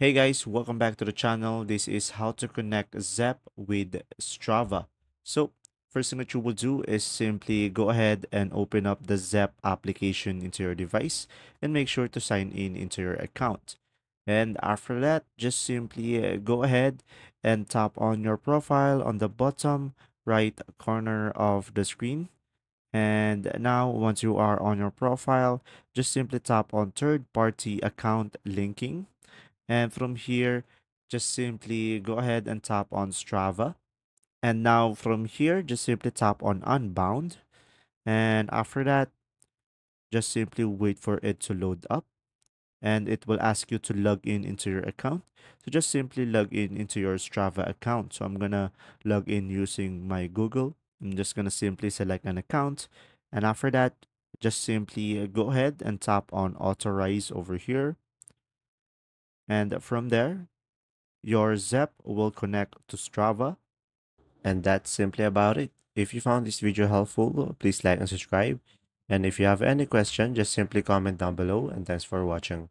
Hey guys, welcome back to the channel. This is how to connect Zepp with Strava. So first thing that you will do is simply go ahead and open up the Zepp application into your device and make sure to sign in into your account. And after that, just simply uh, go ahead and tap on your profile on the bottom right corner of the screen. And now once you are on your profile, just simply tap on third party account linking and from here, just simply go ahead and tap on Strava. And now from here, just simply tap on Unbound. And after that, just simply wait for it to load up. And it will ask you to log in into your account. So just simply log in into your Strava account. So I'm going to log in using my Google. I'm just going to simply select an account. And after that, just simply go ahead and tap on authorize over here and from there, your Zepp will connect to Strava. And that's simply about it. If you found this video helpful, please like and subscribe. And if you have any question, just simply comment down below and thanks for watching.